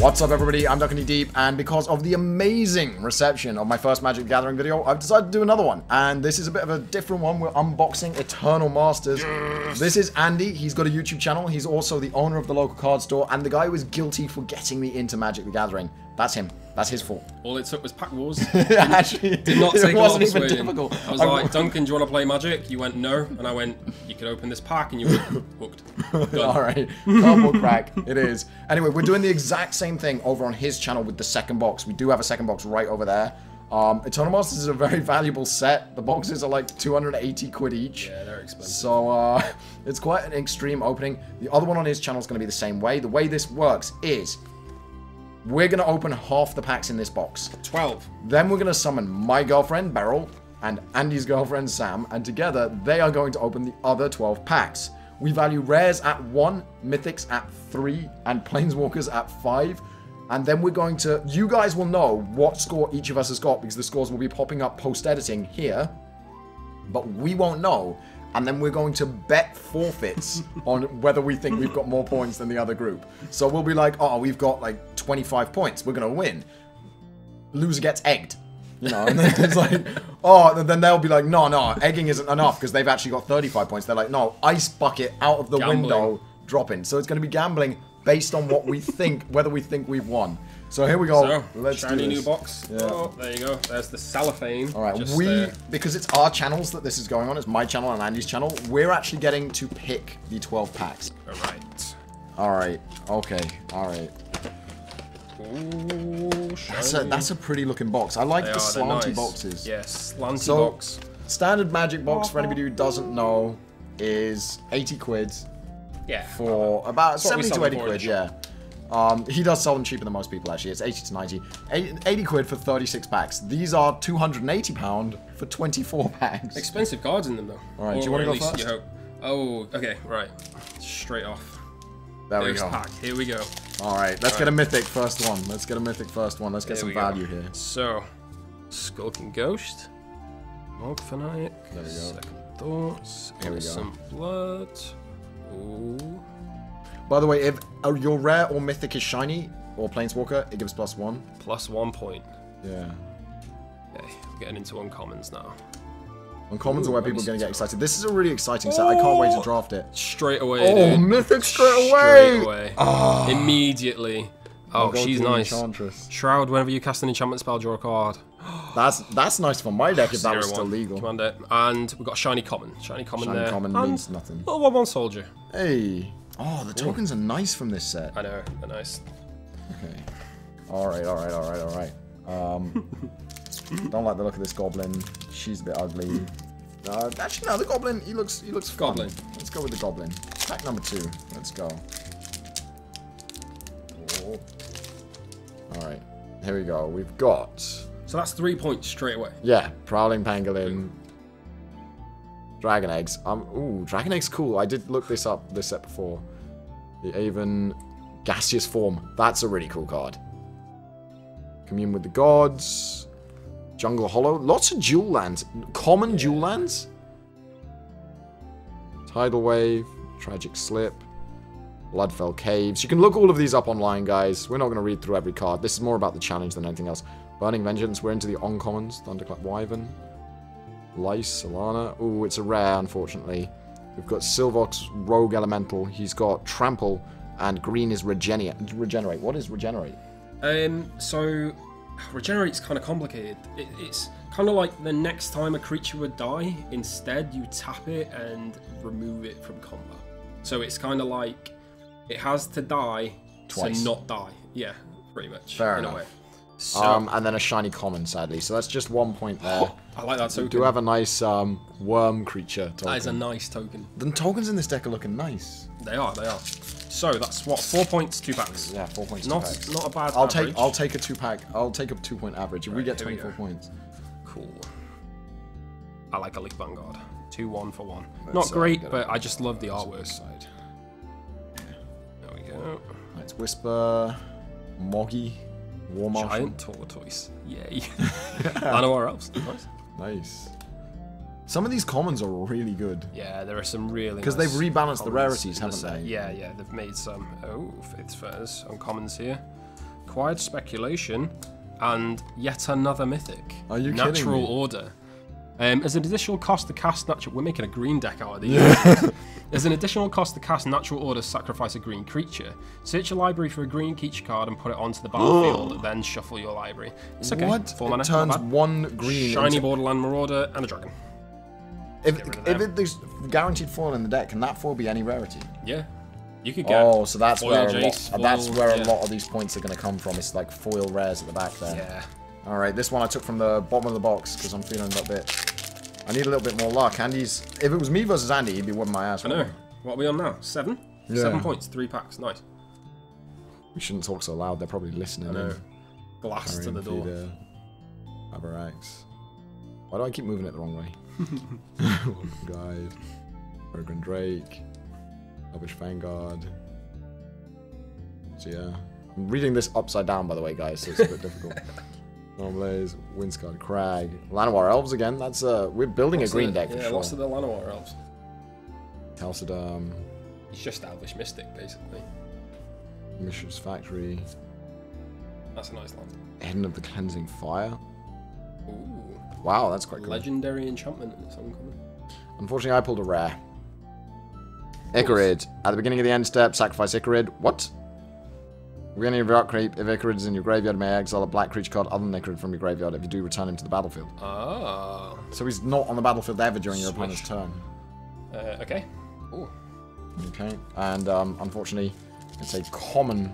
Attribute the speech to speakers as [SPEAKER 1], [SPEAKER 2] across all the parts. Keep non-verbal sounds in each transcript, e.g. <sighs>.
[SPEAKER 1] What's up everybody, I'm Duncan Knee Deep, and because of the amazing reception of my first Magic the Gathering video, I've decided to do another one. And this is a bit of a different one, we're unboxing Eternal Masters. This is Andy, he's got a YouTube channel, he's also the owner of the local card store, and the guy who was guilty for getting me into Magic the Gathering. That's him, that's his fault.
[SPEAKER 2] All it took was Pack Wars. <laughs>
[SPEAKER 1] Actually,
[SPEAKER 2] Did not
[SPEAKER 1] it
[SPEAKER 2] take lot
[SPEAKER 1] wasn't even
[SPEAKER 2] persuading.
[SPEAKER 1] difficult.
[SPEAKER 2] I was
[SPEAKER 1] I-
[SPEAKER 2] like, Duncan, do you want to play Magic? You went, no. And I went, you could open this pack, and you were <laughs> hooked. <laughs>
[SPEAKER 1] All right, cardboard crack. It is. Anyway, we're doing the exact same thing over on his channel with the second box. We do have a second box right over there. Um, Eternal Masters is a very valuable set. The boxes are like 280 quid each.
[SPEAKER 2] Yeah, they're expensive.
[SPEAKER 1] So uh, it's quite an extreme opening. The other one on his channel is going to be the same way. The way this works is we're going to open half the packs in this box.
[SPEAKER 2] 12.
[SPEAKER 1] Then we're going to summon my girlfriend, Beryl, and Andy's girlfriend, Sam, and together they are going to open the other 12 packs. We value rares at 1, mythics at 3, and planeswalkers at 5. And then we're going to... You guys will know what score each of us has got because the scores will be popping up post-editing here. But we won't know. And then we're going to bet forfeits <laughs> on whether we think we've got more points than the other group. So we'll be like, oh, we've got like 25 points. We're going to win loser gets egged. You know, <laughs> and then it's like, oh, and then they'll be like, no, no, egging isn't enough because they've actually got 35 points. They're like, no, ice bucket out of the
[SPEAKER 2] Gambling.
[SPEAKER 1] window, dropping. So it's going to be gambling based on what we think, <laughs> whether we think we've won. So here we go.
[SPEAKER 2] So,
[SPEAKER 1] Let's
[SPEAKER 2] shiny
[SPEAKER 1] do
[SPEAKER 2] new box.
[SPEAKER 1] Yeah.
[SPEAKER 2] Oh, there you go. There's the cellophane.
[SPEAKER 1] All right,
[SPEAKER 2] just
[SPEAKER 1] we
[SPEAKER 2] there.
[SPEAKER 1] because it's our channels that this is going on. It's my channel and Andy's channel. We're actually getting to pick the 12 packs.
[SPEAKER 2] All right.
[SPEAKER 1] All right. Okay. All right.
[SPEAKER 2] Ooh,
[SPEAKER 1] That's a that's a pretty looking box. I like
[SPEAKER 2] They
[SPEAKER 1] the
[SPEAKER 2] are,
[SPEAKER 1] slanty
[SPEAKER 2] nice.
[SPEAKER 1] boxes.
[SPEAKER 2] Yes, slanty
[SPEAKER 1] So-
[SPEAKER 2] box.
[SPEAKER 1] Standard magic box for anybody who doesn't know is 80 quid
[SPEAKER 2] Yeah.
[SPEAKER 1] for about
[SPEAKER 2] That's what we
[SPEAKER 1] 70 to 80
[SPEAKER 2] them for in
[SPEAKER 1] quid, yeah. Um, he does sell them cheaper than most people actually. It's 80 to 90. 80 quid for 36 packs. These are 280 pound for 24 packs.
[SPEAKER 2] Expensive cards in them though.
[SPEAKER 1] All right, do you wanna go first?
[SPEAKER 2] You hope. Oh, okay, right. Straight off.
[SPEAKER 1] there we go.
[SPEAKER 2] pack. Here we go.
[SPEAKER 1] All right, let's get a mythic first one. Let's get a mythic first one. Let's get
[SPEAKER 2] There
[SPEAKER 1] some
[SPEAKER 2] we go.
[SPEAKER 1] value here.
[SPEAKER 2] So, Skulking Ghost, Mogg Fanatic,
[SPEAKER 1] There we go.
[SPEAKER 2] Second Thoughts,
[SPEAKER 1] Here we go.
[SPEAKER 2] Blood. Ooh.
[SPEAKER 1] By the way, if uh, your rare or mythic is shiny or planeswalker, it gives plus one.
[SPEAKER 2] Plus one point.
[SPEAKER 1] Yeah.
[SPEAKER 2] Okay, we're getting into uncommons now.
[SPEAKER 1] Uncommons are where people are going to get excited. This is a really exciting set. I can't wait to
[SPEAKER 2] Oh!
[SPEAKER 1] draft it.
[SPEAKER 2] Straight away,
[SPEAKER 1] Oh,
[SPEAKER 2] dude.
[SPEAKER 1] mythic straight away!
[SPEAKER 2] Straight away. Immediately. Oh,
[SPEAKER 1] Go
[SPEAKER 2] she's nice.
[SPEAKER 1] Enchantress.
[SPEAKER 2] Shroud, whenever you cast an enchantment spell, draw a card. <gasps>
[SPEAKER 1] That's that's nice for my deck if that was
[SPEAKER 2] Zero
[SPEAKER 1] still
[SPEAKER 2] one.
[SPEAKER 1] legal.
[SPEAKER 2] Commander. And we've got a shiny common. Shiny common
[SPEAKER 1] Shiny
[SPEAKER 2] there.
[SPEAKER 1] common
[SPEAKER 2] and
[SPEAKER 1] means nothing.
[SPEAKER 2] Little one one soldier.
[SPEAKER 1] Hey. Oh, the tokens are nice from this set.
[SPEAKER 2] I know, they're nice.
[SPEAKER 1] Okay. Alright, alright, alright, alright. Um <laughs> Don't like the look of this goblin. She's a bit ugly. Uh, actually no, the goblin he looks he looks fun.
[SPEAKER 2] Goblin.
[SPEAKER 1] Let's go with the goblin. Pack number two. Let's go. Alright. Here we go. We've got
[SPEAKER 2] So that's three points straight away.
[SPEAKER 1] Yeah, Prowling Pangolin. Dragon Eggs. Um, ooh, Dragon Eggs cool. I did look this up, this set before. The Aven Gaseous Form. That's a really cool card. Commune with the Gods. Jungle Hollow. Lots of dual lands. Common dual lands. Tidal Wave. Tragic Slip. Bloodfell Caves. You can look all of these up online, guys. We're not going to read through every card. This is more about the challenge than anything else. Burning Vengeance. We're into the uncommons. Thunderclap Wyvern. Lice. Solana. Ooh, it's a rare, unfortunately. We've got Silvos Rogue Elemental. He's got Trample. And green is Regenerate. Regenerate. What is Regenerate?
[SPEAKER 2] Um, so regenerate's kind of complicated. It, it's kind of like the next time a creature would die, instead you tap it and remove it from combat. So it's kind of like it has to die
[SPEAKER 1] Twice.
[SPEAKER 2] to not die. Yeah, pretty much.
[SPEAKER 1] Fair
[SPEAKER 2] in
[SPEAKER 1] enough.
[SPEAKER 2] a way. So
[SPEAKER 1] Um, and then a shiny common, sadly. So that's just one point there. <gasps>
[SPEAKER 2] I like that
[SPEAKER 1] We
[SPEAKER 2] token.
[SPEAKER 1] do have a nice um, worm creature token.
[SPEAKER 2] that is a nice token.
[SPEAKER 1] The tokens in this deck are looking nice.
[SPEAKER 2] They are. They are. So that's what four points, two packs.
[SPEAKER 1] Yeah, four points. two
[SPEAKER 2] Not
[SPEAKER 1] packs.
[SPEAKER 2] not a bad.
[SPEAKER 1] I'll
[SPEAKER 2] average.
[SPEAKER 1] take I'll take a two pack. I'll take a two point average. If we get 24 points.
[SPEAKER 2] Cool. I like a Leaf Vanguard. Two one for one. Not
[SPEAKER 1] uh,
[SPEAKER 2] great, but. I just love the artwork.
[SPEAKER 1] side.
[SPEAKER 2] There we go.
[SPEAKER 1] Let's whisper, Mogg, War Marshal.
[SPEAKER 2] Giant tortoise. Yay. <laughs> Llanowar elves. Nice.
[SPEAKER 1] Nice. Some of these commons are really good.
[SPEAKER 2] Yeah, there are some really
[SPEAKER 1] 'Cause
[SPEAKER 2] nice
[SPEAKER 1] they've rebalanced the rarities, haven't
[SPEAKER 2] set.
[SPEAKER 1] they?
[SPEAKER 2] Yeah, yeah, they've made some. Oh, Faith's Furs on commons here. Acquired speculation, and yet another mythic.
[SPEAKER 1] Are you kidding
[SPEAKER 2] Natural order. Um, as an additional cost to cast natural, we're making a green deck out of these. <laughs> As an additional cost to cast natural order, sacrifice a green creature. Search your library for a green creature card and put it onto the <gasps> battlefield. then shuffle your library. It's okay.
[SPEAKER 1] What?
[SPEAKER 2] Four.
[SPEAKER 1] It
[SPEAKER 2] not
[SPEAKER 1] turns one green.
[SPEAKER 2] Shiny
[SPEAKER 1] into-
[SPEAKER 2] borderland marauder and a dragon.
[SPEAKER 1] If, if it, there's guaranteed foil in the deck, can that foil be any rarity?
[SPEAKER 2] Yeah. You could get.
[SPEAKER 1] Oh, so that's
[SPEAKER 2] foil
[SPEAKER 1] where a lot, uh,
[SPEAKER 2] that's
[SPEAKER 1] where
[SPEAKER 2] yeah.
[SPEAKER 1] a lot of these points are going to come from. It's like foil rares at the back there.
[SPEAKER 2] Yeah.
[SPEAKER 1] All right, this one I took from the bottom of the box because I'm feeling a bit. I need a little bit more luck. Andy's. If it was me versus Andy, he'd be whipping my ass.
[SPEAKER 2] I know. What are we on now? Seven?
[SPEAKER 1] Yeah.
[SPEAKER 2] Seven points, three packs. Nice.
[SPEAKER 1] We shouldn't talk so loud. They're probably listening.
[SPEAKER 2] I know. Blast to the door.
[SPEAKER 1] Aberax. Why do I keep moving it the wrong way? Welkin Guide. Peregrine Drake. Elvish Vanguard. So yeah. I'm reading this upside down by the way, guys, so it's a bit difficult. <laughs> Stormblaze, Wind-Scarred Crag. Llanowar Elves again. That's uh we're building
[SPEAKER 2] What's
[SPEAKER 1] a green
[SPEAKER 2] the-
[SPEAKER 1] deck for
[SPEAKER 2] Yeah,
[SPEAKER 1] sure.
[SPEAKER 2] what's the Llanowar elves?
[SPEAKER 1] Calcidum,
[SPEAKER 2] He's just Elvish Mystic, basically.
[SPEAKER 1] Mishra's Factory,
[SPEAKER 2] That's a nice land.
[SPEAKER 1] Honden of the Cleansing Fire. Wow, that's quite cool.
[SPEAKER 2] Legendary enchantment and it's uncommon.
[SPEAKER 1] Unfortunately, I pulled a rare. Ichorid. At the beginning of the end step, sacrifice Ichorid. What? Beginning of your upkeep, if Ichorid is in your graveyard, may exile a black creature card other than Ichorid from your graveyard. If you do, return him to the battlefield.
[SPEAKER 2] Ah.
[SPEAKER 1] So he's not on the battlefield ever during your opponent's turn.
[SPEAKER 2] Uh, okay. Ooh.
[SPEAKER 1] Okay. And um, unfortunately, it's a common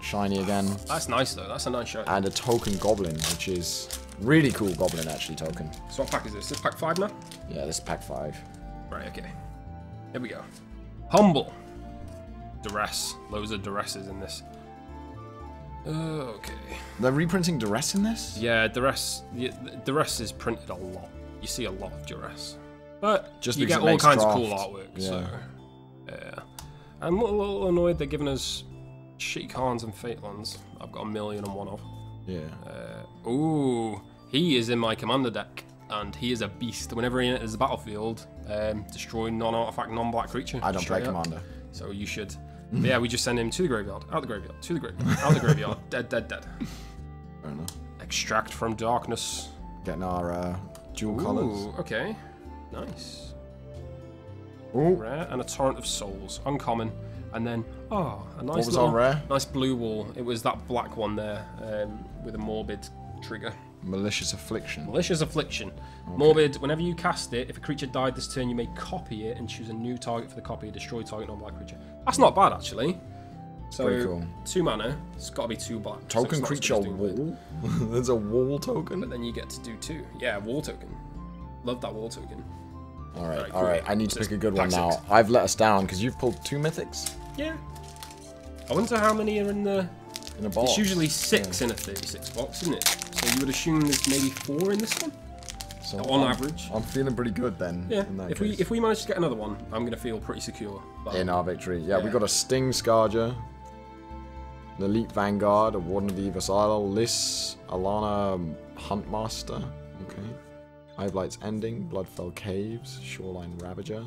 [SPEAKER 1] shiny again.
[SPEAKER 2] That's nice though. That's a nice shot.
[SPEAKER 1] And a token goblin, which is really cool goblin actually token.
[SPEAKER 2] So what pack is this? This pack five now?
[SPEAKER 1] Yeah, this is pack five.
[SPEAKER 2] Right, okay. Here we go. Humble. Duress. Loads of duresses in this. Okay.
[SPEAKER 1] They're reprinting duress in this?
[SPEAKER 2] Yeah, duress. Duress is printed a lot. You see a lot of duress. But
[SPEAKER 1] Just
[SPEAKER 2] you get all kinds of cool artwork.
[SPEAKER 1] Yeah.
[SPEAKER 2] So, yeah. I'm a little, little annoyed they're giving us shitty Khans and Fatelands. I've got a million and one of.
[SPEAKER 1] Yeah.
[SPEAKER 2] Uh, ooh, he is in my commander deck, and he is a beast. Whenever he enters the battlefield, um, destroy non-artifact, non-black creature.
[SPEAKER 1] I don't play
[SPEAKER 2] up.
[SPEAKER 1] commander.
[SPEAKER 2] So you should. But yeah, we just send him to the graveyard, out of the graveyard, to the graveyard, out of the graveyard, <laughs> dead, dead, dead.
[SPEAKER 1] Fair enough.
[SPEAKER 2] Extract from darkness.
[SPEAKER 1] Getting our uh, dual colours.
[SPEAKER 2] Okay, nice.
[SPEAKER 1] Ooh.
[SPEAKER 2] Rare and a torrent of souls, uncommon, and then oh, a nice
[SPEAKER 1] was
[SPEAKER 2] little,
[SPEAKER 1] rare?
[SPEAKER 2] nice blue wall. It was that black one there um, with a morbid trigger.
[SPEAKER 1] Malicious Affliction.
[SPEAKER 2] Malicious Affliction. Morbid, whenever you cast it, if a creature died this turn, you may copy it and choose a new target for the copy, destroy target non black creature. That's not bad, actually. So,
[SPEAKER 1] cool.
[SPEAKER 2] two mana, it's got to be two black.
[SPEAKER 1] Token
[SPEAKER 2] not
[SPEAKER 1] creature
[SPEAKER 2] supposed to do red.
[SPEAKER 1] wall? <laughs> There's a wall token?
[SPEAKER 2] But then you get to do two. Yeah, wall token. Love that wall token.
[SPEAKER 1] Alright,
[SPEAKER 2] Alright, cool.
[SPEAKER 1] alright. I need to
[SPEAKER 2] So
[SPEAKER 1] pick a good one now.
[SPEAKER 2] six.
[SPEAKER 1] I've let us down because you've pulled two mythics
[SPEAKER 2] Yeah. I wonder how many are in the.
[SPEAKER 1] in a box.
[SPEAKER 2] It's usually six in a 36 box, isn't it? So you would assume there's maybe four in this one?
[SPEAKER 1] So
[SPEAKER 2] on
[SPEAKER 1] I'm-
[SPEAKER 2] average.
[SPEAKER 1] I'm feeling pretty good then.
[SPEAKER 2] Yeah. If we if we manage to get another one, I'm gonna feel pretty secure. But
[SPEAKER 1] in our victory. Yeah, we
[SPEAKER 2] Yeah.
[SPEAKER 1] got a Stingscourger, an Elite Vanguard, a Warden of the Evil Isle, Liss, Alana um, Huntmaster, okay. Highblight's Ending, Bloodfell Caves, Shoreline Ravager,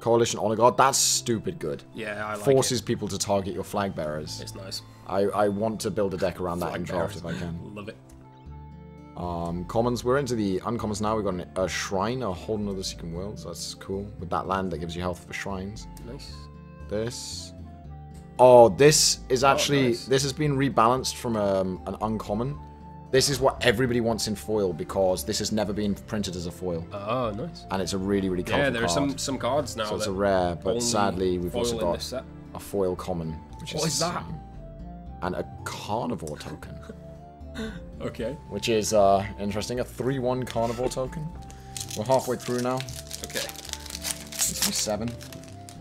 [SPEAKER 1] Coalition Honor Guard. That's stupid good.
[SPEAKER 2] yeah, I like
[SPEAKER 1] Forces people to target your flag bearers.
[SPEAKER 2] It's nice.
[SPEAKER 1] I, I want to build a deck around that in draft if I can.
[SPEAKER 2] Love it.
[SPEAKER 1] Um, commons, we're into the uncommons now. We've got an, a shrine, a whole another secret world, so that's cool. With that land that gives you health for shrines.
[SPEAKER 2] Nice.
[SPEAKER 1] This. Oh, this is actually
[SPEAKER 2] nice.
[SPEAKER 1] this has been rebalanced from um, an uncommon. This is what everybody wants in foil because this has never been printed as a foil,
[SPEAKER 2] Oh, nice.
[SPEAKER 1] and it's a really really colorful
[SPEAKER 2] Yeah, there are some some cards now
[SPEAKER 1] so it's a rare, but sadly we've also got a foil common, which
[SPEAKER 2] What
[SPEAKER 1] is
[SPEAKER 2] is that?
[SPEAKER 1] and a carnivore token, <laughs>
[SPEAKER 2] Okay.
[SPEAKER 1] which is uh, interesting. A three-one carnivore token. We're halfway through now.
[SPEAKER 2] Okay.
[SPEAKER 1] It's seven.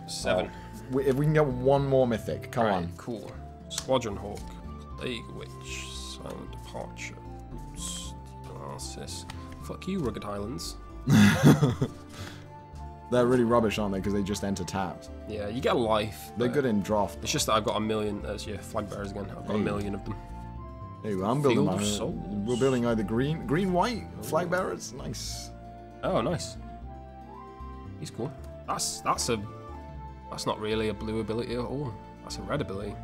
[SPEAKER 2] Seven.
[SPEAKER 1] We, if we can get one more mythic, come
[SPEAKER 2] Right,
[SPEAKER 1] on.
[SPEAKER 2] cool. Squadron Hawk, Plague Witch, Silent Departure, Analysis. Fuck you, Rugged Highlands. <laughs>
[SPEAKER 1] They're really rubbish, aren't they? Because they just enter tapped.
[SPEAKER 2] Yeah, you get a life.
[SPEAKER 1] They're good in draft.
[SPEAKER 2] It's just that I've got a million. There's your flag bearers again. I've got a million of them.
[SPEAKER 1] Hey, well, I'm building my. We're building either green, green, white flag bearers. Nice.
[SPEAKER 2] Oh, nice. He's cool. That's that's a that's not really a blue ability at all. That's a red ability.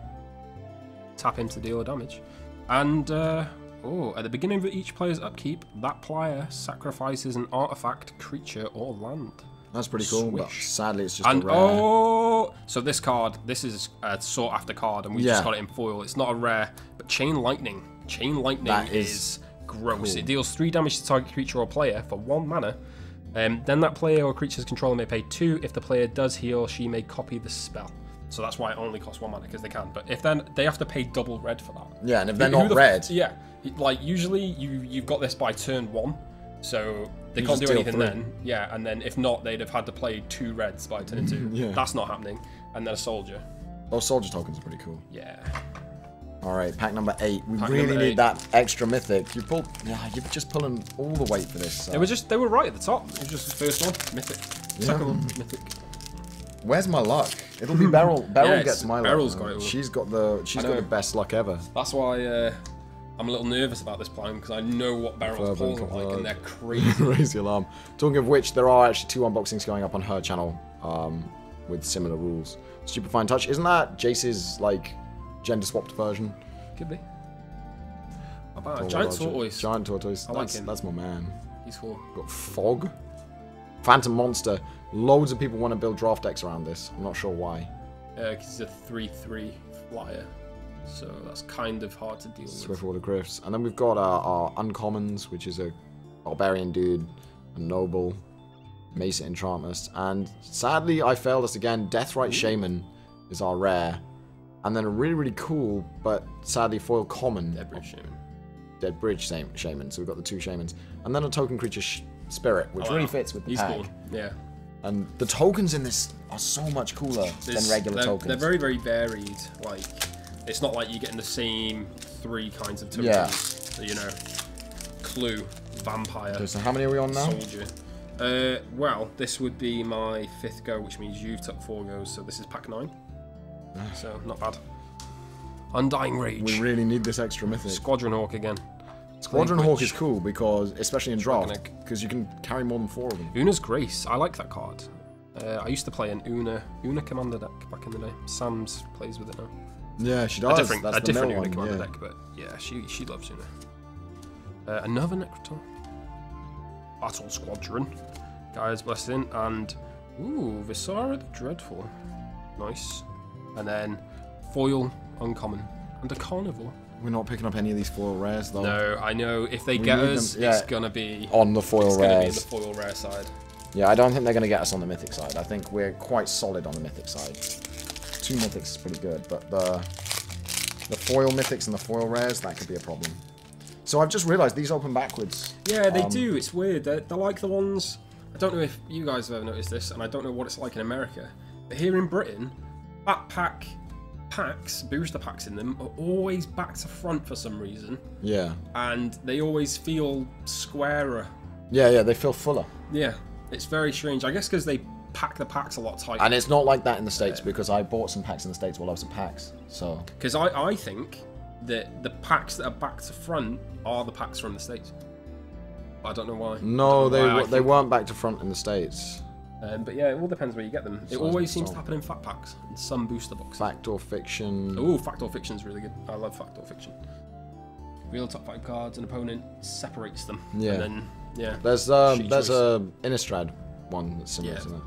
[SPEAKER 2] tap him to deal damage. And uh, oh, at the beginning of each player's upkeep, that player sacrifices an artifact, creature, or land.
[SPEAKER 1] That's pretty cool, but sadly it's just
[SPEAKER 2] And
[SPEAKER 1] a rare.
[SPEAKER 2] oh, so this card, this is a sought after card, and we
[SPEAKER 1] Yeah.
[SPEAKER 2] just got it in foil. It's not a rare, but Chain Lightning. Chain Lightning
[SPEAKER 1] That
[SPEAKER 2] is,
[SPEAKER 1] is
[SPEAKER 2] gross.
[SPEAKER 1] cool.
[SPEAKER 2] It deals three damage to target creature or player for one mana. Um, then that player or creature's controller may pay two. If the player does, he or she may copy the spell. So that's why it only costs one mana because they can. But if then they have to pay double red for that.
[SPEAKER 1] Yeah, and if they're
[SPEAKER 2] Who- who
[SPEAKER 1] not
[SPEAKER 2] the
[SPEAKER 1] red,
[SPEAKER 2] yeah, like usually you you've got this by turn one, so they
[SPEAKER 1] You
[SPEAKER 2] can't do anything
[SPEAKER 1] three.
[SPEAKER 2] then. Yeah, and then if not, they'd have had to play two reds by turn two. <laughs>
[SPEAKER 1] Yeah.
[SPEAKER 2] That's not happening. And then a soldier.
[SPEAKER 1] those soldier tokens are pretty cool.
[SPEAKER 2] Yeah.
[SPEAKER 1] All right, pack number eight. We
[SPEAKER 2] Pack
[SPEAKER 1] really need
[SPEAKER 2] eight.
[SPEAKER 1] that extra mythic. You pulled, yeah, you're just pulling all the weight for this.
[SPEAKER 2] They
[SPEAKER 1] uh,
[SPEAKER 2] were just they were right at the top. It was just the first one, mythic. Second one, mythic.
[SPEAKER 1] Where's my luck? It'll be Beryl. <laughs> Beryl
[SPEAKER 2] it's-
[SPEAKER 1] gets my
[SPEAKER 2] Beryl's
[SPEAKER 1] luck.
[SPEAKER 2] got it.
[SPEAKER 1] She's got the she's got the best luck ever.
[SPEAKER 2] That's why uh, I'm a little nervous about this plan because I know what
[SPEAKER 1] Beryl's
[SPEAKER 2] pulls are like, and they're <laughs> crazy.
[SPEAKER 1] Raise the alarm. Talking of which, there are actually two unboxings going up on her channel um, with similar rules. Stupefying Touch, isn't that Jace's like gender swapped version?
[SPEAKER 2] Could be. About a giant tortoise?
[SPEAKER 1] Giant tortoise.
[SPEAKER 2] I like
[SPEAKER 1] that's,
[SPEAKER 2] him.
[SPEAKER 1] that's my man.
[SPEAKER 2] He's cool.
[SPEAKER 1] Got Fog. Phantom Monster. Loads of people want to build draft decks around this. I'm not sure why.
[SPEAKER 2] Uh, he's a 3-3 flyer, so that's kind of hard to deal with.
[SPEAKER 1] Swiftwater Griffs. And then we've got our, our Uncommons, which is a Barbarian Dude, a Noble, Mesa Enchantment. And sadly, I failed us again. Deathrite Shaman is our rare. And then a really, really cool, but sadly foil common.
[SPEAKER 2] Deadbridge Shaman.
[SPEAKER 1] Deadbridge Shaman. So we've got the two Shamans. And then a token creature sh- Spirit, which
[SPEAKER 2] Oh,
[SPEAKER 1] really
[SPEAKER 2] wow.
[SPEAKER 1] fits with the
[SPEAKER 2] He's
[SPEAKER 1] pack.
[SPEAKER 2] cool. Yeah.
[SPEAKER 1] And the tokens in this are so much cooler
[SPEAKER 2] There's-
[SPEAKER 1] than regular
[SPEAKER 2] they're,
[SPEAKER 1] tokens.
[SPEAKER 2] They're very, very varied. Like, it's not like you're getting the same three kinds of tokens.
[SPEAKER 1] Yeah.
[SPEAKER 2] So, you know, Clue, Vampire,
[SPEAKER 1] Okay, so how many are we on now?
[SPEAKER 2] Soldier. Uh, well, this would be my fifth go, which means you've took four goes, so this is pack nine. <sighs> so, not bad. Undying Rage.
[SPEAKER 1] We really need this extra mythic.
[SPEAKER 2] Squadron Hawk again.
[SPEAKER 1] Squadron Hawk is cool because, especially in draft, because you can carry more than four of them.
[SPEAKER 2] Oona's Grace. I like that card. Uh, I used to play an Oona Oona Commander deck back in the day. Sam's plays with it now.
[SPEAKER 1] Yeah, she does.
[SPEAKER 2] A different,
[SPEAKER 1] That's
[SPEAKER 2] a
[SPEAKER 1] the
[SPEAKER 2] different
[SPEAKER 1] Oona.
[SPEAKER 2] Commander
[SPEAKER 1] yeah.
[SPEAKER 2] deck, but yeah, she she loves Oona. Uh, another Nekrataal. Battle Squadron. Guys, blessing and ooh, Visara the Dreadful. Nice. And then foil uncommon and a carnival.
[SPEAKER 1] We're not picking up any of these foil rares though.
[SPEAKER 2] No, I know if they
[SPEAKER 1] We
[SPEAKER 2] get us,
[SPEAKER 1] them- yeah.
[SPEAKER 2] it's gonna be
[SPEAKER 1] On the foil
[SPEAKER 2] it's gonna be the foil rare side.
[SPEAKER 1] Yeah, I don't think they're going to get us on the mythic side. I think we're quite solid on the mythic side. Two mythics is pretty good, but the the foil mythics and the foil rares that could be a problem. So I've just realised these open backwards.
[SPEAKER 2] Yeah, they
[SPEAKER 1] Um,
[SPEAKER 2] do. It's weird. They're, they're like the ones. I don't know if you guys have ever noticed this, and I don't know what it's like in America. But here in Britain, backpack packs, booster packs in them, are always back to front for some reason,
[SPEAKER 1] Yeah,
[SPEAKER 2] and they always feel squarer.
[SPEAKER 1] yeah, yeah. They feel fuller,
[SPEAKER 2] Yeah, it's very strange. I guess because they pack the packs a lot tighter.
[SPEAKER 1] and it's not like that in the states because I bought some packs in the states while I was at PAX. So
[SPEAKER 2] Because I, I think that the packs that are back to front are the packs from the states. I don't know why.
[SPEAKER 1] No, they
[SPEAKER 2] why
[SPEAKER 1] they weren't back to front in the states.
[SPEAKER 2] Um, but yeah, it all depends where you get them. It
[SPEAKER 1] Size
[SPEAKER 2] always seems to happen in fat packs and some booster boxes.
[SPEAKER 1] Fact or fiction?
[SPEAKER 2] Oh, Fact or Fiction's really good. I love Fact or Fiction. Real top five cards, an opponent separates them.
[SPEAKER 1] Yeah.
[SPEAKER 2] And then, yeah.
[SPEAKER 1] There's um, there's
[SPEAKER 2] choice.
[SPEAKER 1] a Innistrad one that's similar
[SPEAKER 2] Yeah.
[SPEAKER 1] to that,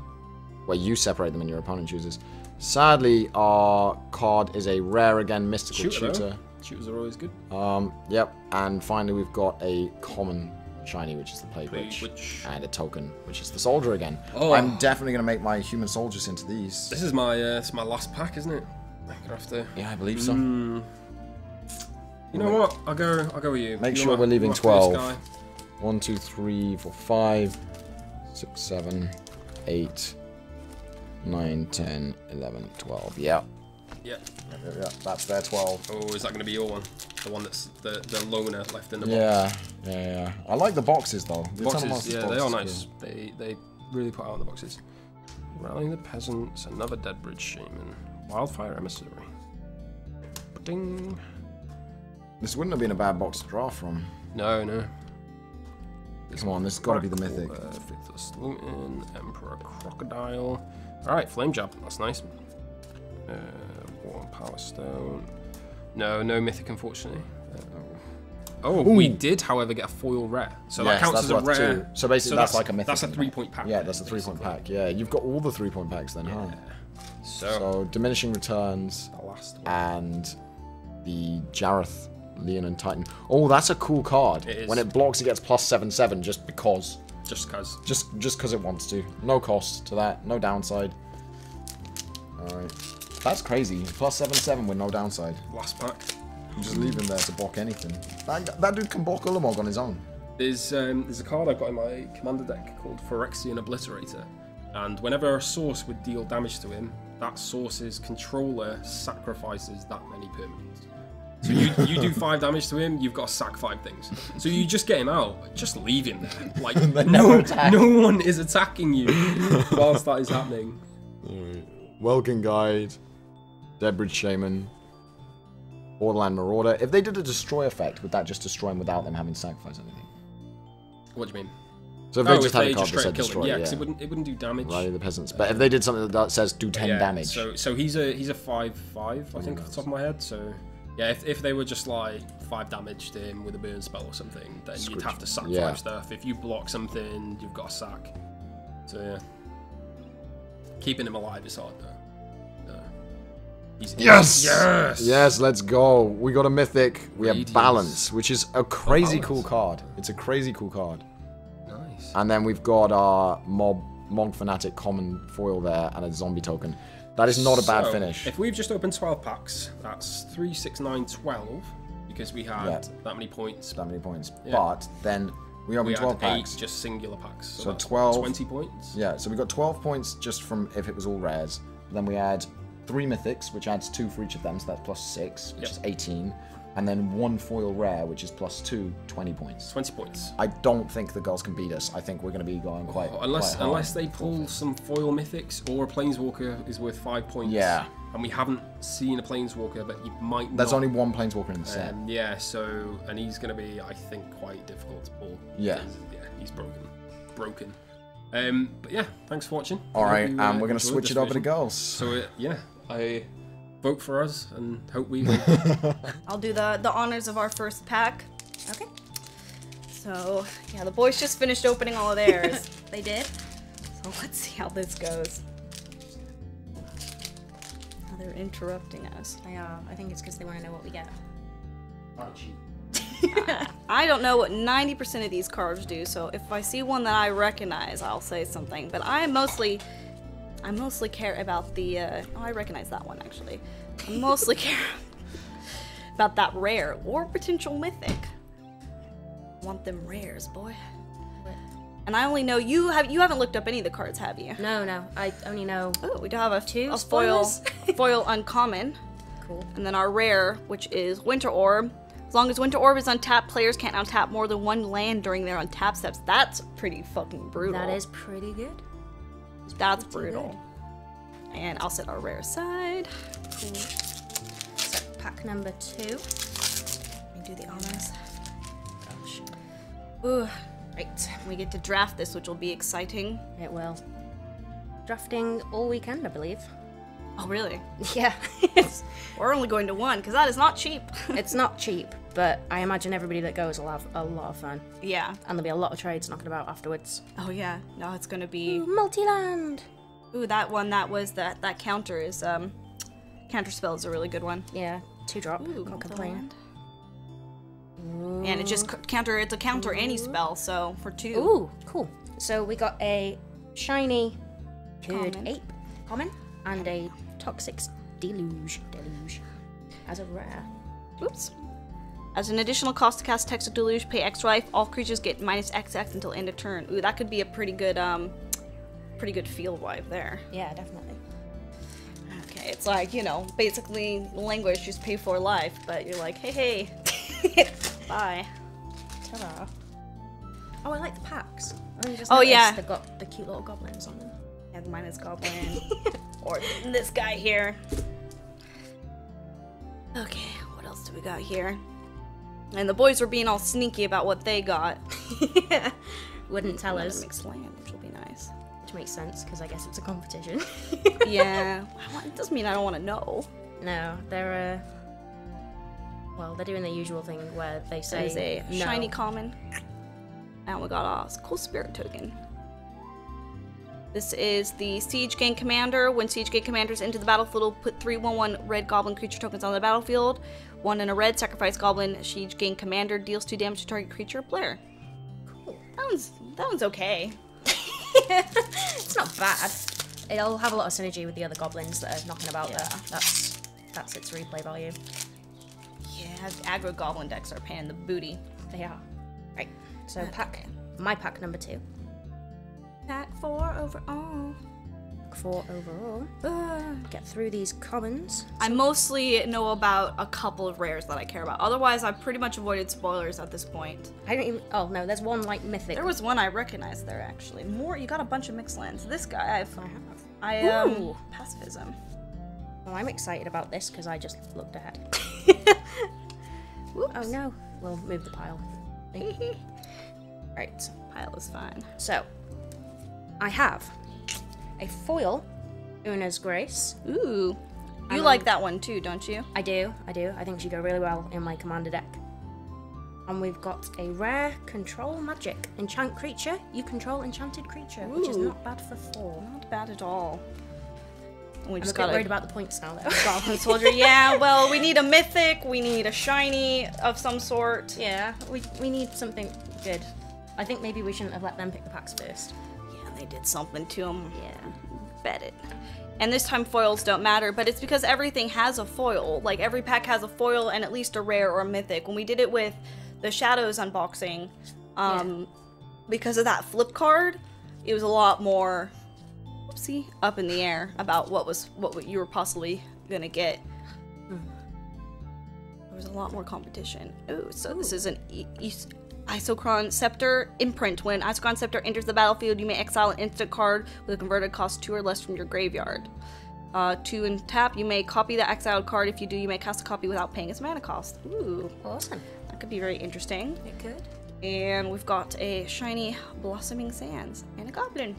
[SPEAKER 1] where you separate them and your opponent chooses. Sadly, our card is a rare again, mystical
[SPEAKER 2] Shooter,
[SPEAKER 1] tutor.
[SPEAKER 2] Shooters are always good.
[SPEAKER 1] Um, yep, and finally we've got a common shiny, which is the Plague Witch,
[SPEAKER 2] Witch.
[SPEAKER 1] and a token, which is the Soldier again.
[SPEAKER 2] Oh.
[SPEAKER 1] I'm definitely gonna make my human soldiers into these.
[SPEAKER 2] This is my uh, my last pack, isn't it? I'm gonna have to.
[SPEAKER 1] Yeah, I believe so.
[SPEAKER 2] Mm. You know what? I'll go. I'll go with you.
[SPEAKER 1] Make
[SPEAKER 2] You're
[SPEAKER 1] sure
[SPEAKER 2] my-
[SPEAKER 1] we're leaving
[SPEAKER 2] you're my
[SPEAKER 1] 12.
[SPEAKER 2] first guy.
[SPEAKER 1] One, two, three, four, five, six, seven, eight, nine, ten, eleven, twelve. Yeah,
[SPEAKER 2] Yeah.
[SPEAKER 1] yeah, yeah, yeah. That's their twelve.
[SPEAKER 2] Oh, is that going to be your one? The one that's the the loner left in the box.
[SPEAKER 1] Yeah, yeah, yeah. I like the boxes though. The
[SPEAKER 2] boxes. Yeah,
[SPEAKER 1] box
[SPEAKER 2] they are nice.
[SPEAKER 1] good.
[SPEAKER 2] They they really put out the boxes. Rallying the peasants, another deadbridge shaman, wildfire emissary. Ding.
[SPEAKER 1] This wouldn't have been a bad box to draw from.
[SPEAKER 2] No, no.
[SPEAKER 1] Come on, this has got to be the mythic.
[SPEAKER 2] Luton, Emperor Crocodile. Alright, Flame Jab, that's nice. Uh, War and Power Stone. No, no mythic, unfortunately. Oh, we did, however, get a foil rare. So that counts as a rare.
[SPEAKER 1] two. So basically, that's like a mythic
[SPEAKER 2] That's a three point pack.
[SPEAKER 1] Yeah, that's a three point pack. Yeah, you've got all the three point packs then, huh?
[SPEAKER 2] So,
[SPEAKER 1] So diminishing returns
[SPEAKER 2] the last one.
[SPEAKER 1] and the Jareth, Leonine Titan. Oh, that's a cool card.
[SPEAKER 2] It.
[SPEAKER 1] When it blocks, it gets plus seven seven just because.
[SPEAKER 2] Just because.
[SPEAKER 1] Just just because it wants to. No cost to that. No downside. All right. That's crazy. Plus seven seven with no downside.
[SPEAKER 2] Last pack.
[SPEAKER 1] You just leave him there to block anything. That, that dude can block Ulamog on his own.
[SPEAKER 2] There's um, there's a card I've got in my commander deck called Phyrexian Obliterator, and whenever a source would deal damage to him, that source's controller sacrifices that many permanents. So you, you do five damage to him, you've got to sack five things. So you just get him out, just leave him there. Like <laughs> no,
[SPEAKER 1] attack.
[SPEAKER 2] no one is attacking you whilst that is happening.
[SPEAKER 1] Welkin Guide, Deadbridge Shaman, Borderland Marauder. If they did a destroy effect, would that just destroy him without them having to sacrifice anything?
[SPEAKER 2] What do you mean?
[SPEAKER 1] So if they
[SPEAKER 2] oh,
[SPEAKER 1] just
[SPEAKER 2] if
[SPEAKER 1] had
[SPEAKER 2] they
[SPEAKER 1] a card
[SPEAKER 2] just
[SPEAKER 1] that said destroy,
[SPEAKER 2] him, yeah,
[SPEAKER 1] yeah,
[SPEAKER 2] it wouldn't it wouldn't do damage.
[SPEAKER 1] Rally the Peasants. But if um, they did something that says do 10
[SPEAKER 2] yeah,
[SPEAKER 1] damage,
[SPEAKER 2] So so he's a he's a five five I think off the top of my head. So yeah, if, if they were just like five damage to him with a burn spell or something, then you'd have to sack
[SPEAKER 1] yeah.
[SPEAKER 2] five stuff. If you block something, you've got to sack. So yeah, keeping him alive is hard though. Uh, he's
[SPEAKER 1] Yes!
[SPEAKER 2] yes,
[SPEAKER 1] Yes, let's go. We got a mythic. We have balance, which is a crazy
[SPEAKER 2] balance.
[SPEAKER 1] cool card. It's a crazy cool card.
[SPEAKER 2] Nice.
[SPEAKER 1] And then we've got our mob Mogg Fanatic common foil there and a zombie token. That is not a bad
[SPEAKER 2] So,
[SPEAKER 1] finish.
[SPEAKER 2] If we've just opened 12 packs, that's 3, 6, 9, 12, because we had
[SPEAKER 1] Yeah.
[SPEAKER 2] that many points.
[SPEAKER 1] that many points.
[SPEAKER 2] Yeah.
[SPEAKER 1] But then we opened
[SPEAKER 2] We
[SPEAKER 1] 12
[SPEAKER 2] had
[SPEAKER 1] packs.
[SPEAKER 2] eight just singular packs. So,
[SPEAKER 1] So 12
[SPEAKER 2] 20 points.
[SPEAKER 1] Yeah, so we got 12 points just from if it was all rares. Then we add three mythics, which adds two for each of them, so that's plus six, which
[SPEAKER 2] Yep.
[SPEAKER 1] is 18. And then one foil rare, which is plus two, 20 points.
[SPEAKER 2] 20 points.
[SPEAKER 1] I don't think the girls can beat us. I think we're going to be going quite.
[SPEAKER 2] Oh, unless
[SPEAKER 1] quite
[SPEAKER 2] unless they pull some foil mythics or a planeswalker is worth five points.
[SPEAKER 1] Yeah.
[SPEAKER 2] And we haven't seen a planeswalker, but you might.
[SPEAKER 1] There's
[SPEAKER 2] not.
[SPEAKER 1] only one planeswalker in the set.
[SPEAKER 2] Um, yeah. So and he's going to be, I think, quite difficult to pull.
[SPEAKER 1] Yeah.
[SPEAKER 2] Yeah. He's broken. Broken. Um. But yeah. Thanks for watching.
[SPEAKER 1] all
[SPEAKER 2] I
[SPEAKER 1] right, and
[SPEAKER 2] uh,
[SPEAKER 1] we're going to switch it over to girls.
[SPEAKER 2] So uh, yeah, I vote for us and hope we win. <laughs>
[SPEAKER 3] I'll do the the honors of our first pack.
[SPEAKER 4] Okay.
[SPEAKER 3] So yeah, the boys just finished opening all of theirs. <laughs>
[SPEAKER 4] They did.
[SPEAKER 3] so let's see how this goes. Oh, they're interrupting us.
[SPEAKER 4] They uh, are. I think it's because they want to know what we get. <laughs>
[SPEAKER 3] I don't know what 90% of these cards do, so if I see one that I recognize, I'll say something. But I mostly, I mostly care about the. Uh, oh, I recognize that one actually. I mostly <laughs> care about that rare or potential mythic. Want them rares, boy. And I only know you have. You haven't looked up any of the cards, have you?
[SPEAKER 4] No, no. I only know.
[SPEAKER 3] Oh, we do have a,
[SPEAKER 4] Two
[SPEAKER 3] a foil, <laughs> foil uncommon.
[SPEAKER 4] Cool.
[SPEAKER 3] And then our rare, which is Winter Orb. As long as Winter Orb is untapped, players can't untap more than one land during their untap steps. That's pretty fucking brutal.
[SPEAKER 4] That is pretty good.
[SPEAKER 3] That's brutal. And I'll set our rare aside.
[SPEAKER 4] Cool. So pack number two.
[SPEAKER 3] Let me do the honors.
[SPEAKER 4] Oh, Gosh.
[SPEAKER 3] Ooh. Right. We get to draft this, which will be exciting.
[SPEAKER 4] It will. Drafting all weekend, I believe.
[SPEAKER 3] Oh, really? <laughs>
[SPEAKER 4] Yeah.
[SPEAKER 3] We're only going to one, because that is not cheap.
[SPEAKER 4] it's not cheap, but I imagine everybody that goes will have a lot of fun.
[SPEAKER 3] yeah.
[SPEAKER 4] And there'll be a lot of trades knocking about afterwards.
[SPEAKER 3] Oh, yeah. No, it's going to be.
[SPEAKER 4] Multi-land!
[SPEAKER 3] Ooh, that one, that was that that counter is um counter spell is a really good one.
[SPEAKER 4] Yeah, two drop.
[SPEAKER 3] Ooh,
[SPEAKER 4] Can't complain.
[SPEAKER 3] And it just c- counter it's a counter any spell, so for two.
[SPEAKER 4] Ooh, cool. So we got a shiny good
[SPEAKER 3] Common.
[SPEAKER 4] ape common and a toxic deluge deluge as a rare.
[SPEAKER 3] Oops. As an additional cost to cast Toxic Deluge, pay X life. All creatures get minus XX until end of turn. Ooh, that could be a pretty good um pretty good field wipe there.
[SPEAKER 4] Yeah, definitely.
[SPEAKER 3] Okay, it's like, you know, basically language just pay for life, but you're like, hey hey. <laughs> Bye.
[SPEAKER 4] Ta-da. Oh, I like the packs. I just
[SPEAKER 3] Oh, yeah.
[SPEAKER 4] They've got the cute little goblins on them.
[SPEAKER 3] Yeah, mine is Goblin. <laughs> or this guy here. Okay, what else do we got here? And the boys were being all sneaky about what they got. <laughs>
[SPEAKER 4] Wouldn't tell us,
[SPEAKER 3] mixed land, which will be nice.
[SPEAKER 4] which makes sense because I guess it's a competition. <laughs>
[SPEAKER 3] Yeah, <laughs> it doesn't mean I don't want to know.
[SPEAKER 4] no, they're uh, Well, they're doing the usual thing where they say
[SPEAKER 3] a
[SPEAKER 4] no.
[SPEAKER 3] shiny common. And we got a cool spirit token. This is the Siege Gang Commander. When Siege Gang Commanders into the battlefield, will put three 1 1 red goblin creature tokens on the battlefield. One in a red, sacrifice goblin. Siege Gang Commander deals 2 damage to target creature or player.
[SPEAKER 4] Cool.
[SPEAKER 3] That one's, that one's okay. <laughs>
[SPEAKER 4] it's not bad. It'll have a lot of synergy with the other goblins that are knocking about there. That's that's its replay value.
[SPEAKER 3] Yeah, aggro goblin decks are paying the booty.
[SPEAKER 4] They are. Right. So uh, pack my pack number two.
[SPEAKER 3] Pack 4 overall.
[SPEAKER 4] Four overall. Uh, get through these commons.
[SPEAKER 3] I mostly know about a couple of rares that I care about. Otherwise, I've pretty much avoided spoilers at this point.
[SPEAKER 4] I don't even. Oh no, there's one like mythic.
[SPEAKER 3] There was one I recognized there actually. More, you got a bunch of mixed lands. This guy, I've,
[SPEAKER 4] I have.
[SPEAKER 3] I um,
[SPEAKER 4] Ooh.
[SPEAKER 3] pacifism.
[SPEAKER 4] Well, I'm excited about this because I just looked ahead. <laughs> Oh no. We'll move the pile. <laughs> right.
[SPEAKER 3] Pile is fine.
[SPEAKER 4] So, I have a foil Oona's Grace.
[SPEAKER 3] Ooh, you
[SPEAKER 4] I'm-
[SPEAKER 3] like that one too, don't you?
[SPEAKER 4] I do, I do. I think she'd go really well in my commander deck. And we've got a rare control magic. Enchant creature. You control enchanted creature, which is not bad for four.
[SPEAKER 3] Not bad at all. We
[SPEAKER 4] I'm
[SPEAKER 3] just got
[SPEAKER 4] worried about the points now, though. <laughs>
[SPEAKER 3] goblin soldier. yeah, <laughs> well, we need a mythic. We need a shiny of some sort.
[SPEAKER 4] yeah, we, we need something good. I think maybe we shouldn't have let them pick the packs first.
[SPEAKER 3] Yeah, they did something to him.
[SPEAKER 4] Yeah.
[SPEAKER 3] bet it. And this time foils don't matter, but it's because everything has a foil. Like every pack has a foil and at least a rare or a mythic. When we did it with the Shadows unboxing, um, because of that flip card, it was a lot more whoopsie up in the air about what was what you were possibly gonna get. There was a lot more competition. Oh, so this is an e- e- Isochron Scepter imprint. When Isochron Scepter enters the battlefield, you may exile an instant card with a converted cost two or less from your graveyard. Uh, two and tap, you may copy the exiled card. If you do, you may cast a copy without paying its mana cost. Ooh,
[SPEAKER 4] Awesome.
[SPEAKER 3] that could be very interesting.
[SPEAKER 4] It could.
[SPEAKER 3] And we've got a shiny Blossoming Sands and a Goblin.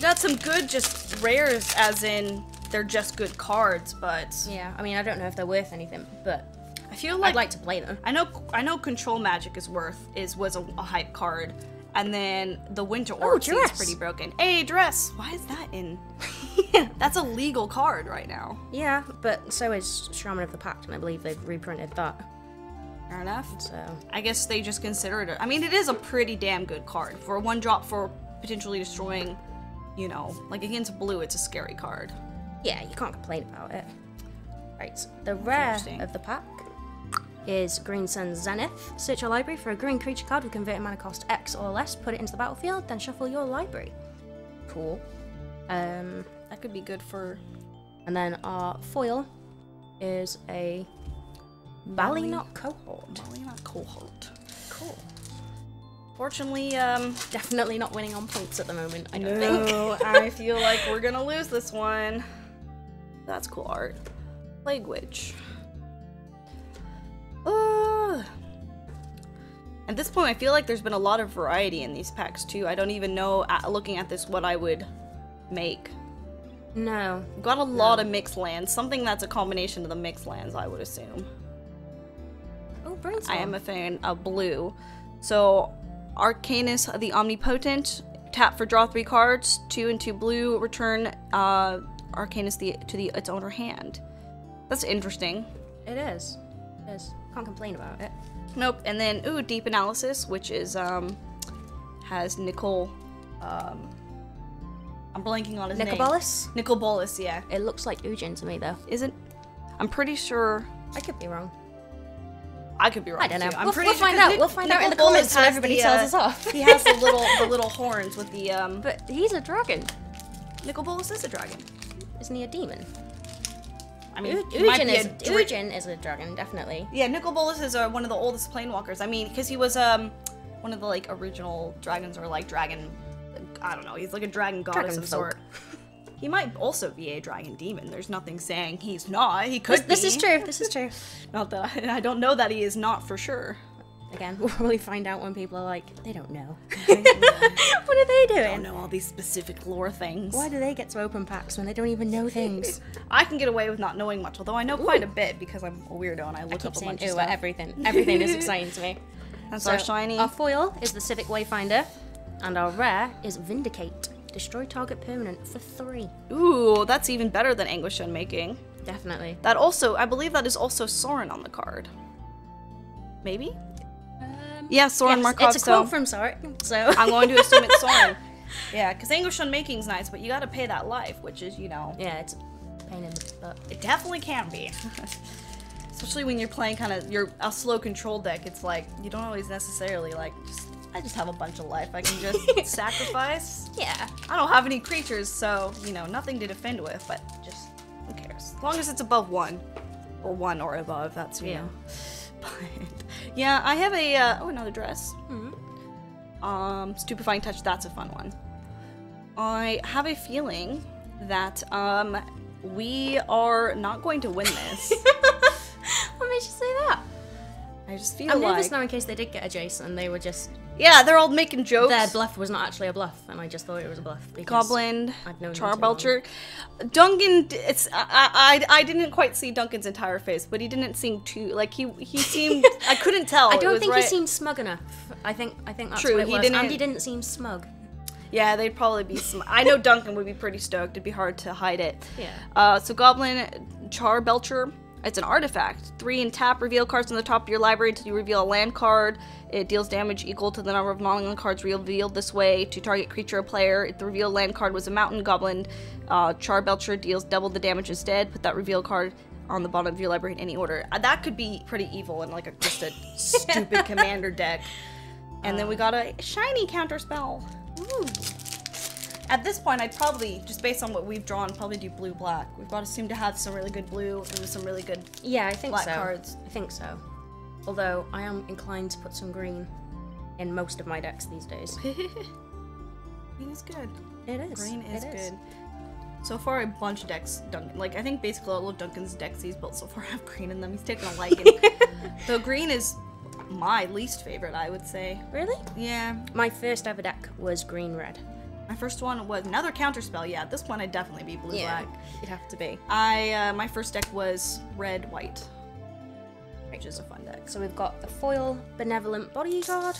[SPEAKER 3] got some good just rares, as in they're just good cards, but
[SPEAKER 4] Yeah, I mean, I don't know if they're worth anything, but
[SPEAKER 3] feel like
[SPEAKER 4] I'd like to play them.
[SPEAKER 3] I know I know Control Magic is worth is was a, a hype card, and then the Winter oh, Orb seems
[SPEAKER 4] Duress.
[SPEAKER 3] pretty broken. Hey, Duress! Why is that in? <laughs> That's a legal card right now.
[SPEAKER 4] Yeah, but so is Shaman of the Pact, and I believe they've reprinted that.
[SPEAKER 3] Fair enough.
[SPEAKER 4] So
[SPEAKER 3] I guess they just considered it. I mean, it is a pretty damn good card for a one drop for potentially destroying. You know, like against blue, it's a scary card.
[SPEAKER 4] yeah, you can't complain about it. Right, the rare of the pack is Green Sun Zenith. Search your library for a green creature card with converted mana cost X or less. Put it into the battlefield, then shuffle your library. Cool. Um,
[SPEAKER 3] That could be good for.
[SPEAKER 4] and then our foil is a Ballynock cohort.
[SPEAKER 3] Molly, not cohort.
[SPEAKER 4] Cool.
[SPEAKER 3] Fortunately, um,
[SPEAKER 4] Definitely not winning on points at the moment. I don't think. <laughs>
[SPEAKER 3] no, I feel like we're gonna lose this one. That's cool art. Plague Witch. At this point, I feel like there's been a lot of variety in these packs too. I don't even know, at, looking at this, what I would make.
[SPEAKER 4] No.
[SPEAKER 3] Got a lot of mixed lands. Something that's a combination of the mixed lands, I would assume.
[SPEAKER 4] Oh, brainstorm.
[SPEAKER 3] I am a fan of blue. So, Arcanis the Omnipotent, tap for draw three cards, two and two blue, return uh, Arcanis the, to the its owner hand. That's interesting.
[SPEAKER 4] It is. It is. Can't complain about it.
[SPEAKER 3] Nope. And then ooh, deep analysis, which is um has Nicol. Um, I'm blanking on his name.
[SPEAKER 4] Nicobolus?
[SPEAKER 3] Nicol Bolas, yeah.
[SPEAKER 4] It looks like Ugin to me, though.
[SPEAKER 3] Isn't? I'm pretty sure.
[SPEAKER 4] I could be wrong.
[SPEAKER 3] I could be wrong.
[SPEAKER 4] I don't know. We'll- we'll find out. We'll find out in the comments when everybody
[SPEAKER 3] the,
[SPEAKER 4] tells
[SPEAKER 3] uh,
[SPEAKER 4] us off.
[SPEAKER 3] he has the <laughs> little the little horns with the um.
[SPEAKER 4] But he's a dragon.
[SPEAKER 3] Nicol Bolas is a dragon.
[SPEAKER 4] Isn't he a demon?
[SPEAKER 3] I mean, Ugin a
[SPEAKER 4] is, Ugin is a dragon, definitely.
[SPEAKER 3] Yeah, Nicol Bolas is uh, one of the oldest planewalkers. I mean, because he was um one of the like original dragons or like dragon. I don't know. He's like a dragon goddess
[SPEAKER 4] Dragon
[SPEAKER 3] of
[SPEAKER 4] folk.
[SPEAKER 3] sort. He might also be a dragon demon. There's nothing saying he's not. He could
[SPEAKER 4] This, this is true. This is true. <laughs>
[SPEAKER 3] Not that I, I don't know that he is not for sure.
[SPEAKER 4] Again, <laughs> we'll probably find out when people are like, they don't know. <laughs> what are they
[SPEAKER 3] I
[SPEAKER 4] doing?
[SPEAKER 3] don't know all these specific lore things.
[SPEAKER 4] Why do they get to open packs when they don't even know things? <laughs>
[SPEAKER 3] I can get away with not knowing much, although I know quite a bit because I'm a weirdo and I look
[SPEAKER 4] Keep
[SPEAKER 3] up a
[SPEAKER 4] saying
[SPEAKER 3] bunch of stuff.
[SPEAKER 4] everything. Everything is exciting to me.
[SPEAKER 3] That's
[SPEAKER 4] So,
[SPEAKER 3] our shiny.
[SPEAKER 4] Our foil is the Civic Wayfinder, and our rare is Vindicate. Destroy target permanent for three.
[SPEAKER 3] Ooh, that's even better than Anguish Unmaking.
[SPEAKER 4] Definitely.
[SPEAKER 3] That also, I believe that is also Sorin on the card. Maybe? Yeah, Sorin
[SPEAKER 4] Yes,
[SPEAKER 3] Markov.
[SPEAKER 4] it's a
[SPEAKER 3] so
[SPEAKER 4] quote from Sorin, so
[SPEAKER 3] I'm going to assume it's <laughs> Sorin. Yeah, because Anguish Unmaking's nice, but you gotta pay that life, which is, you know,
[SPEAKER 4] yeah, it's a pain in the butt.
[SPEAKER 3] it definitely can be. <laughs> Especially when you're playing kind of you're a slow control deck. It's like you don't always necessarily like. Just, I just have a bunch of life. I can just <laughs> sacrifice.
[SPEAKER 4] Yeah.
[SPEAKER 3] I don't have any creatures, so you know nothing to defend with. But just who cares? As long as it's above one, or one or above. That's you
[SPEAKER 4] Yeah.
[SPEAKER 3] know. But <laughs> yeah, I have a uh, oh another Duress.
[SPEAKER 4] Mm-hmm.
[SPEAKER 3] Um, stupefying touch. That's a fun one. I have a feeling that um we are not going to win this. <laughs> I just feel like.
[SPEAKER 4] I'm
[SPEAKER 3] like
[SPEAKER 4] nervous now in case they did get a Jason and they were just
[SPEAKER 3] yeah, they're all making jokes.
[SPEAKER 4] their bluff was not actually a bluff, and I just thought it was a bluff. Because
[SPEAKER 3] Goblin,
[SPEAKER 4] I've known them too.
[SPEAKER 3] Charbelcher, Duncan. It's I, I I didn't quite see Duncan's entire face, but he didn't seem too like he he <laughs> seemed. I couldn't tell.
[SPEAKER 4] I don't think
[SPEAKER 3] right-
[SPEAKER 4] he seemed smug enough. I think I think that's
[SPEAKER 3] True,
[SPEAKER 4] what it
[SPEAKER 3] he
[SPEAKER 4] was.
[SPEAKER 3] didn't-
[SPEAKER 4] Andy didn't seem smug.
[SPEAKER 3] Yeah, they'd probably be. Sm- I know Duncan would be pretty stoked. It'd be hard to hide it.
[SPEAKER 4] Yeah.
[SPEAKER 3] Uh, so Goblin Charbelcher. It's an artifact. Three and tap. Reveal cards on the top of your library until you reveal a land card. It deals damage equal to the number of non-land cards revealed this way to target creature or player. If the revealed land card was a mountain goblin, uh, Charbelcher deals double the damage instead. Put that reveal card on the bottom of your library in any order. Uh, that could be pretty evil in like a, just a <laughs> stupid commander deck. And then we got a shiny counter spell. Ooh. At this point, I'd probably, just based on what we've drawn, probably do blue black. We've got to seem to have some really good blue and some really good.
[SPEAKER 4] Yeah, I think
[SPEAKER 3] Black
[SPEAKER 4] so.
[SPEAKER 3] cards.
[SPEAKER 4] I think so. Although I am inclined to put some green in most of my decks these days. <laughs>
[SPEAKER 3] Green is good.
[SPEAKER 4] It is.
[SPEAKER 3] Green is,
[SPEAKER 4] It
[SPEAKER 3] good. So far, a bunch of decks, Duncan. Like I think basically all of Duncan's decks he's built so far <laughs> have green in them. He's taken a liking. <laughs> Though green is my least favorite, I would say.
[SPEAKER 4] Really?
[SPEAKER 3] Yeah,
[SPEAKER 4] My first ever deck was green red.
[SPEAKER 3] My first one was another counter spell. Yeah, at this one I'd definitely be blue black.
[SPEAKER 4] It'd have to be.
[SPEAKER 3] I uh, my first deck was red white, which is a fun deck.
[SPEAKER 4] So we've got the foil benevolent bodyguard,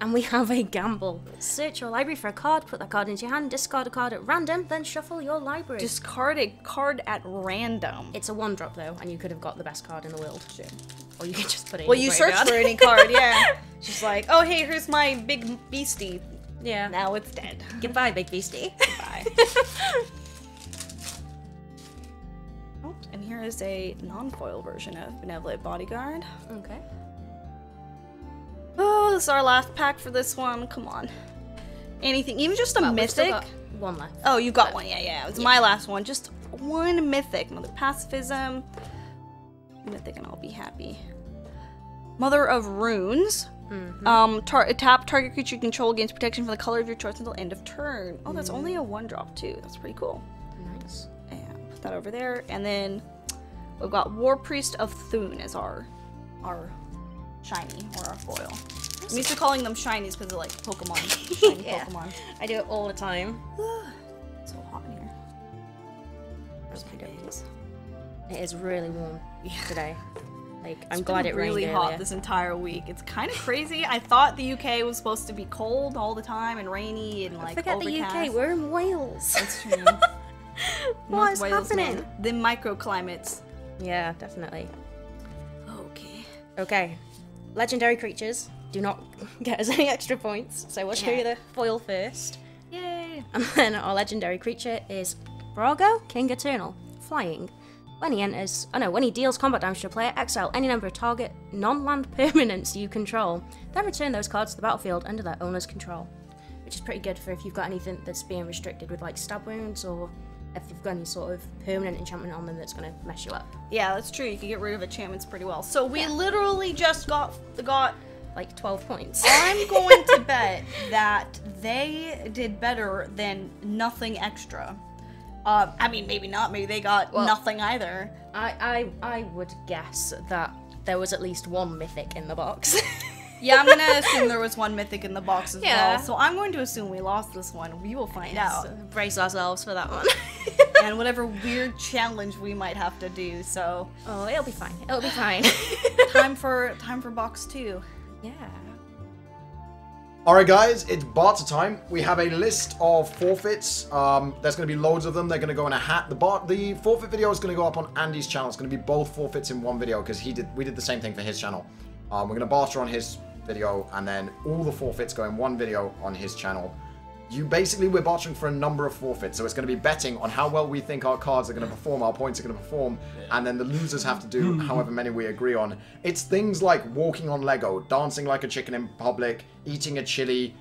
[SPEAKER 4] and we have a gamble. Search your library for a card, put that card into your hand, discard a card at random, then shuffle your library.
[SPEAKER 3] Discard a card at random.
[SPEAKER 4] it's a one drop though, and you could have got the best card in the world. Or you could just put it.
[SPEAKER 3] Well,
[SPEAKER 4] in
[SPEAKER 3] you search for any card, yeah. <laughs> She's like, oh hey, here's my big beastie.
[SPEAKER 4] Yeah.
[SPEAKER 3] Now it's dead.
[SPEAKER 4] Goodbye, big beastie.
[SPEAKER 3] Bye. <laughs> oh, and here is a non-foil version of Benevolent Bodyguard.
[SPEAKER 4] okay.
[SPEAKER 3] Oh, this is our last pack for this one. Come on. Anything, even just a
[SPEAKER 4] Well,
[SPEAKER 3] mythic.
[SPEAKER 4] one left.
[SPEAKER 3] Oh, you got oh. one. Yeah, yeah. It's my last one. Just one mythic. Mother pacifism. Mythic, and I'll be happy. Mother of Runes. Um, tar- tap target creature you control gains protection from the color of your choice until end of turn. Oh, that's only a one drop too. That's pretty cool.
[SPEAKER 4] Nice.
[SPEAKER 3] And put that over there. And then we've got War Priest of Thune as our our shiny or our foil. I'm used to calling them shinies because they're like Pokemon. <laughs> Shiny
[SPEAKER 4] Yeah.
[SPEAKER 3] Pokemon.
[SPEAKER 4] I do it all the time.
[SPEAKER 3] It's <sighs> so hot in here. Where's my days?
[SPEAKER 4] It is really warm today. Like I'm glad it
[SPEAKER 3] really hot
[SPEAKER 4] earlier.
[SPEAKER 3] this entire week. It's kind of crazy. I thought the UK was supposed to be cold all the time and rainy and like
[SPEAKER 4] Forget
[SPEAKER 3] overcast.
[SPEAKER 4] the UK. We're in Wales.
[SPEAKER 3] That's true. <laughs>
[SPEAKER 4] What is
[SPEAKER 3] Wales, man.
[SPEAKER 4] happening?
[SPEAKER 3] The microclimates.
[SPEAKER 4] yeah, definitely.
[SPEAKER 3] Okay.
[SPEAKER 4] Okay. Legendary creatures do not <laughs> get us any extra points, so we'll show you the foil first.
[SPEAKER 3] Yay. <laughs>
[SPEAKER 4] And then our legendary creature is Brago, King Eternal, flying. When he enters, oh no, when he deals combat damage to a player, exile any number of target non-land <laughs> permanents you control. Then return those cards to the battlefield under their owner's control, which is pretty good for if you've got anything that's being restricted with like stab wounds or if you've got any sort of permanent enchantment on them that's going to mess you up,
[SPEAKER 3] Yeah, that's true. You can get rid of enchantments pretty well. So we literally just got got.
[SPEAKER 4] like 12 points. <laughs>
[SPEAKER 3] I'm going to bet that they did better than nothing extra. Uh, I mean, maybe not. Maybe they got
[SPEAKER 4] Well-
[SPEAKER 3] nothing either.
[SPEAKER 4] I, I I would guess that there was at least one mythic in the box. <laughs>
[SPEAKER 3] Yeah, I'm gonna <laughs> assume there was one mythic in the box as
[SPEAKER 4] Yeah.
[SPEAKER 3] well. So I'm going to assume we lost this one. We will find out.
[SPEAKER 4] Brace ourselves for that one. <laughs>
[SPEAKER 3] and whatever weird challenge we might have to do. So
[SPEAKER 4] oh, it'll be fine. It'll be fine.
[SPEAKER 3] time for time for box two.
[SPEAKER 4] yeah.
[SPEAKER 1] Alright guys, it's barter time. We have a list of forfeits. Um, there's going to be loads of them. They're going to go in a hat. The bar the forfeit video is going to go up on Andy's channel. It's going to be both forfeits in one video because he did we did the same thing for his channel. Um, we're going to barter on his video and then all the forfeits go in one video on his channel. You basically we're bartering for a number of forfeits, so it's going to be betting on how well we think our cards are going to perform, our points are going to perform, and then the losers have to do however many we agree on. It's things like walking on Lego, dancing like a chicken in public, eating a chili,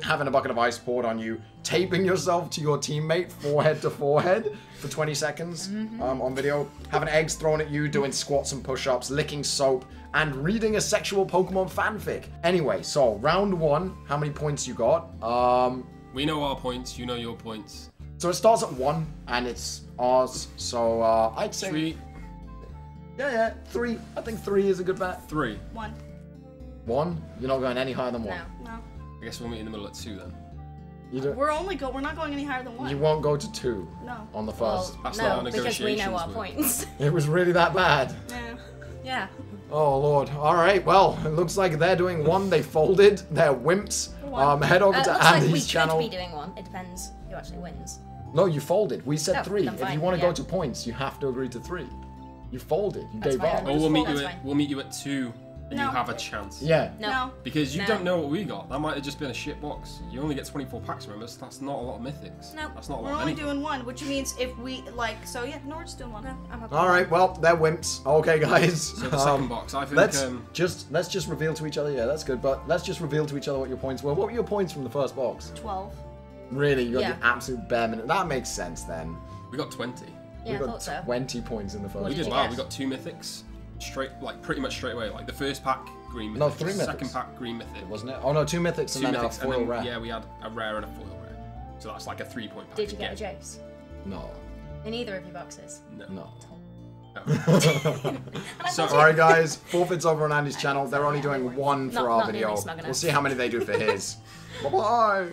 [SPEAKER 1] having a bucket of ice poured on you, taping yourself to your teammate forehead to forehead for 20 seconds um, on video, having eggs thrown at you, doing squats and push-ups, licking soap, and reading a sexual Pokemon fanfic. Anyway, so round one, how many points you got? Um,
[SPEAKER 2] We know our points. You know your points.
[SPEAKER 1] so it starts at one, and it's ours. So uh, I'd say,
[SPEAKER 2] Three,
[SPEAKER 1] yeah, yeah, three. I think three is a good bet.
[SPEAKER 2] three.
[SPEAKER 3] One.
[SPEAKER 1] One, you're not going any higher than one.
[SPEAKER 4] No.
[SPEAKER 3] No.
[SPEAKER 2] I guess we'll meet in the middle at two then.
[SPEAKER 1] You do,
[SPEAKER 3] We're only go. We're not going any higher than one.
[SPEAKER 1] you won't go to two
[SPEAKER 3] No.
[SPEAKER 1] on the
[SPEAKER 4] Well,
[SPEAKER 1] first.
[SPEAKER 2] That's not
[SPEAKER 4] no,
[SPEAKER 2] our
[SPEAKER 4] because we know our
[SPEAKER 2] with-
[SPEAKER 4] points. <laughs>
[SPEAKER 1] It was really that bad.
[SPEAKER 3] Yeah.
[SPEAKER 4] yeah.
[SPEAKER 1] Oh lord. All right. Well, it looks like they're doing one. They folded. They're wimps.
[SPEAKER 3] One.
[SPEAKER 1] Um, head over
[SPEAKER 4] Uh,
[SPEAKER 1] to
[SPEAKER 4] looks like
[SPEAKER 1] Andy's
[SPEAKER 4] we
[SPEAKER 1] channel.
[SPEAKER 4] could be doing one. It depends who actually wins.
[SPEAKER 1] No, you folded. We said
[SPEAKER 4] Oh,
[SPEAKER 1] three.
[SPEAKER 4] then
[SPEAKER 1] If you want to go to points, you have to agree to three. You folded. You
[SPEAKER 4] That's
[SPEAKER 1] gave
[SPEAKER 4] fine,
[SPEAKER 1] up.
[SPEAKER 4] then.
[SPEAKER 2] Or we'll meet you at
[SPEAKER 4] fine.
[SPEAKER 2] we'll meet you at two, and
[SPEAKER 3] No.
[SPEAKER 2] you have a chance.
[SPEAKER 1] Yeah.
[SPEAKER 4] No.
[SPEAKER 3] No.
[SPEAKER 2] Because you
[SPEAKER 4] No.
[SPEAKER 2] don't know what we got. That might have just been a shit box. You only get 24 packs, remember? So that's not a lot of mythics.
[SPEAKER 4] No.
[SPEAKER 2] That's not a
[SPEAKER 3] We're
[SPEAKER 2] of
[SPEAKER 3] only
[SPEAKER 2] anything.
[SPEAKER 3] doing one, which means if we like, so yeah, Nord's doing one.
[SPEAKER 4] No, I'm okay.
[SPEAKER 1] All right. Well, they're wimps. Okay, guys.
[SPEAKER 2] So the second
[SPEAKER 1] Um,
[SPEAKER 2] box, I think.
[SPEAKER 1] Let's
[SPEAKER 2] um,
[SPEAKER 1] just let's just reveal to each other. Yeah, that's good. But let's just reveal to each other what your points were. What were your points from the first box?
[SPEAKER 3] Twelve.
[SPEAKER 1] Really, you got
[SPEAKER 4] Yeah.
[SPEAKER 1] the absolute bare minimum. That makes sense then.
[SPEAKER 2] we got 20.
[SPEAKER 4] Yeah, I
[SPEAKER 1] we got
[SPEAKER 4] thought so.
[SPEAKER 1] 20 points in the first.
[SPEAKER 2] We
[SPEAKER 4] did
[SPEAKER 2] did
[SPEAKER 4] you
[SPEAKER 2] well. We got two mythics, straight, like pretty much straight away. Like the first pack, green mythic.
[SPEAKER 1] No, three
[SPEAKER 2] Second
[SPEAKER 1] mythics.
[SPEAKER 2] pack, green mythic.
[SPEAKER 1] wasn't it? Oh no, two mythics
[SPEAKER 2] Two
[SPEAKER 1] and then a foil
[SPEAKER 2] then,
[SPEAKER 1] rare.
[SPEAKER 2] yeah, we had a rare and a foil rare. So that's like a three point pack.
[SPEAKER 4] Did you get a. Jace?
[SPEAKER 1] No,
[SPEAKER 4] In either of your boxes?
[SPEAKER 2] No.
[SPEAKER 1] no. <laughs>
[SPEAKER 2] So,
[SPEAKER 1] All right, guys. Forfeits over on Andy's channel. They're only doing one for
[SPEAKER 4] Not-
[SPEAKER 1] our
[SPEAKER 4] not
[SPEAKER 1] video.
[SPEAKER 4] nearly smug enough.
[SPEAKER 1] We'll see how many they do for his. <laughs> bye bye.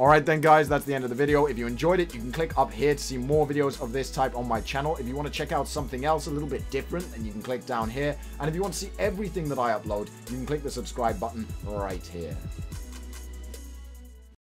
[SPEAKER 1] All right then, guys. That's the end of the video. If you enjoyed it, you can click up here to see more videos of this type on my channel. If you want to check out something else a little bit different, then you can click down here. And if you want to see everything that I upload, you can click the subscribe button right here.